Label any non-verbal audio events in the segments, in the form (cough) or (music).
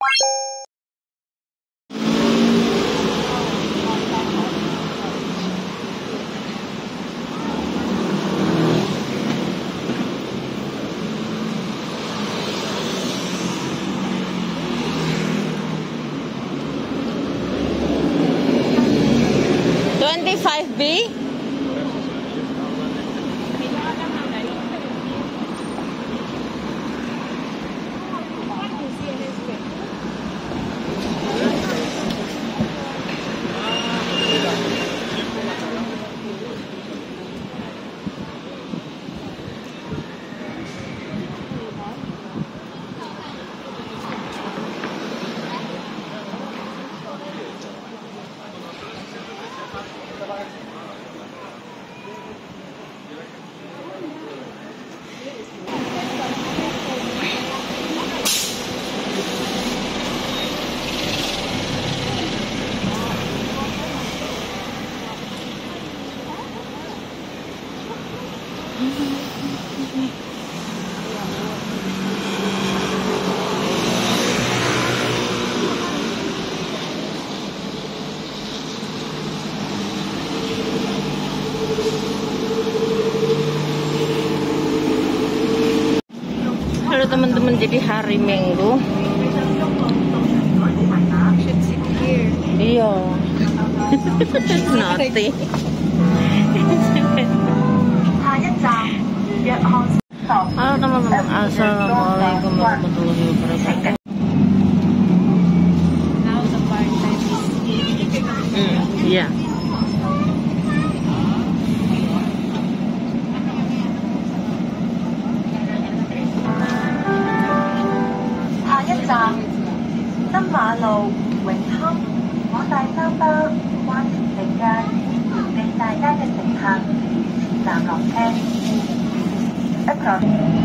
25B? Halo teman-teman, jadi hari Minggu. Iya. Naughty. 哈喽，大家好，阿萨拉玛拉克马努里布雷克。嗯，Yeah。下一站，新马路永康，我大三巴，湾仔丽街，敬大家嘅乘客，站落车。嗯。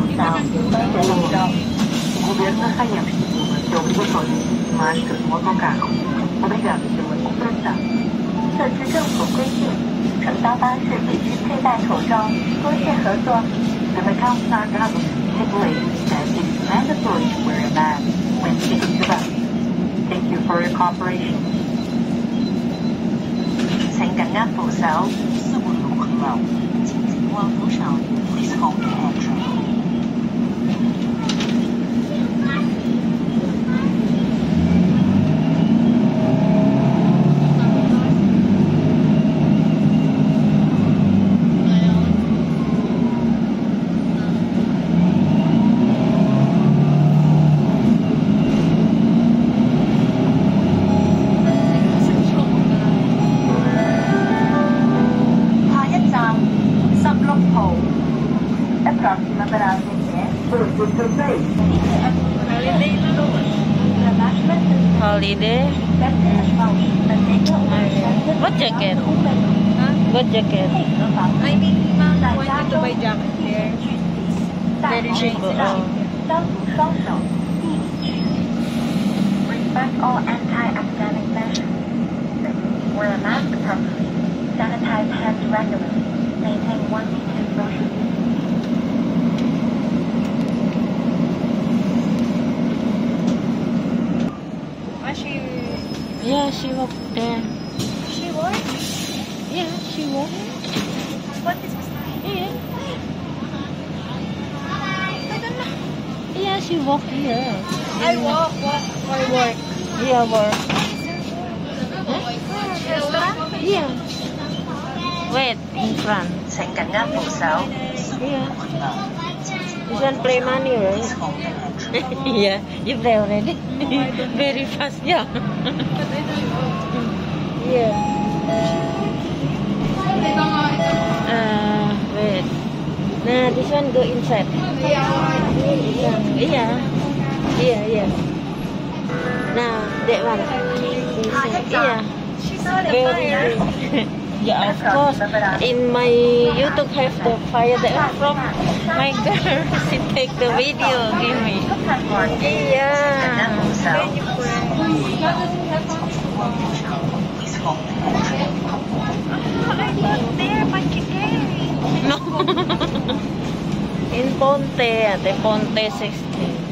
佩戴口罩。口罩。Gobierno hanya mencoba kondisi masker motorcarro. Obrigado pela cooperação. 设置政府规定，乘搭巴士必须佩戴口罩。多谢合作。The Bacalçar government stipulates that it is mandatory to wear a mask when taking the bus. Thank you for your cooperation. 請緊握扶手。四五六很老，请紧握扶手。Please hold the handrail. hold. A Holiday Holiday. What jacket? Huh? What jacket? I mean, ma'am, wanted to buy jacket there. Very cheap. Oh. Yeah, she walked there. She walked? Yeah, she walked. What is this? Yeah. Yeah, she walked here. I walk, walk, I work. Yeah, work. Huh? Yeah. Wait, in front. Sẽ cắn ngáp màu. Yeah. This one play money, right? (laughs) yeah, you play already. (laughs) Very fast, yeah. yeah. Uh, wait. Nah, this one go inside. One. Yeah. Yeah, yeah. Now, that one. Inside. Yeah. The Very good. (laughs) Yeah, of course. In my YouTube have the fire there from my girl. (laughs) she take the video, give me. Yeah. (laughs) No. (laughs) In Ponte, at the Ponte 16.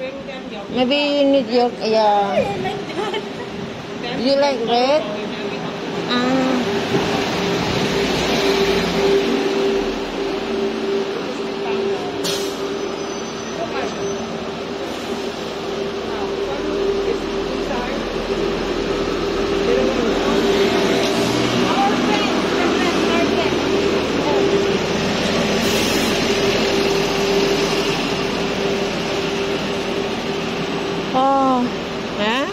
Maybe you need your yeah. You like red? Ah. Oh. Huh?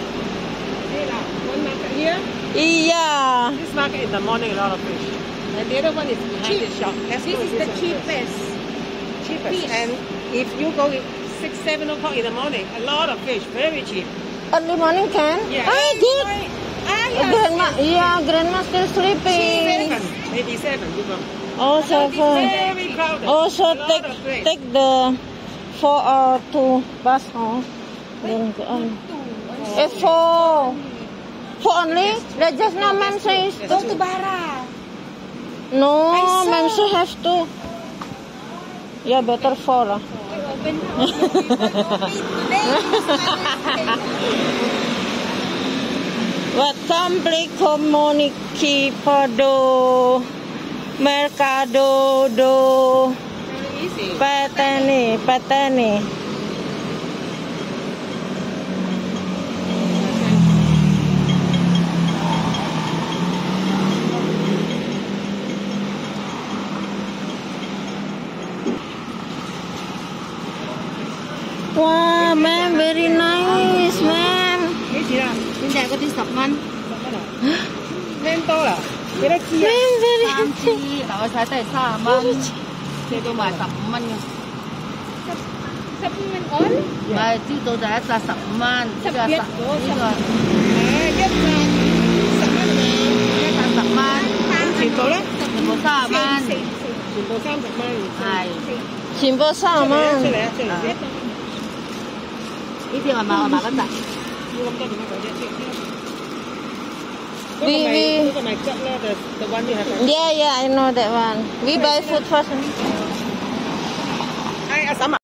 One market here. Yeah. This market in the morning, a lot of fish. And the other one is behind the shop. Let's This is the cheapest. first. cheapest. fish. And if you go at six, seven o'clock in the morning, a lot of fish, very cheap. Early morning can? Yeah. Ah, good. Ah. Grandma, yeah, grandma still sleeping. Seven, maybe seven. You go. Oh. Very crowded. Oh, so a lot take take the four or two bus home. Then go on. Eh, four. Four only? That just now ma'am says Go two. to Barra. No, I she have to. Yeah, better for lah. Open Watamble Comuniki Podo Mercado do Petani Petani 现在嗰啲十蚊，十蚊啊？听多啦，几多支啊？ Ma'am, very 三支，嗱我睇都系三十蚊，借到埋十五蚊嘅。十五蚊安？唔系，朝早就一扎十五蚊，呢个十呢个诶，一扎十蚊啊！一扎十蚊，全部咧？全部三十蚊，全部三十蚊。系全部三出嚟啊！蚊出。嚟啊！出嚟啊！呢啲我买我买嗰扎。 We, the, one have? Yeah, yeah, I know that one. We buy food first. I, sama